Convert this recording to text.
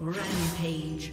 Rampage.